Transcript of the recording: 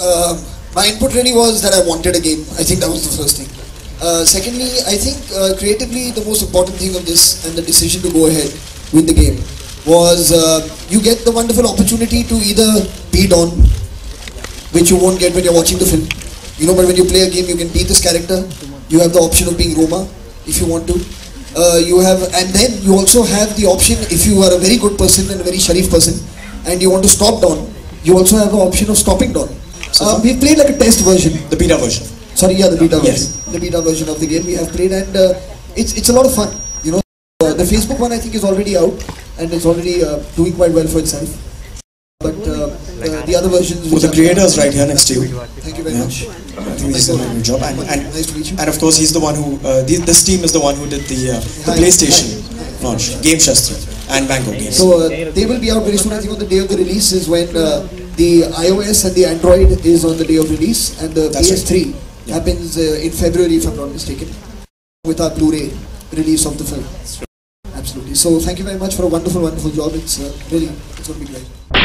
uh, my input really was that I wanted a game. I think that was the first thing. Uh, secondly, I think uh, creatively the most important thing of this and the decision to go ahead with the game was uh, you get the wonderful opportunity to either be Don, which you won't get when you're watching the film. You know, but when you play a game, you can be this character. You have the option of being Roma if you want to. Uh, you have, and then you also have the option if you are a very good person and a very sharif person, and you want to stop Don. You also have the option of stopping Don. Uh, we played like a test version. The beta version. Sorry, yeah, the beta Yes. version. The beta version of the game we have played, and uh, it's it's a lot of fun. You know, uh, the Facebook one I think is already out, and it's already uh, doing quite well for itself. But uh, uh, the other versions. Which the creators right here next to you. Thank you very Yeah. much. I think he's done a good job. And, and, Nice to meet you. and of course, he's the one who, uh, the, this team is the one who did the, uh, the Hi. PlayStation launch, Gameshastra, and Mango Games. So uh, they will be out very soon. I think on the day of the release is when uh, the iOS and the Android is on the day of release, and the That's. PS3 Yeah. happens uh, in February, if I'm not mistaken, with our Blu-ray release of the film. Absolutely. So thank you very much for a wonderful, wonderful job. It's uh, really, it's going to be great.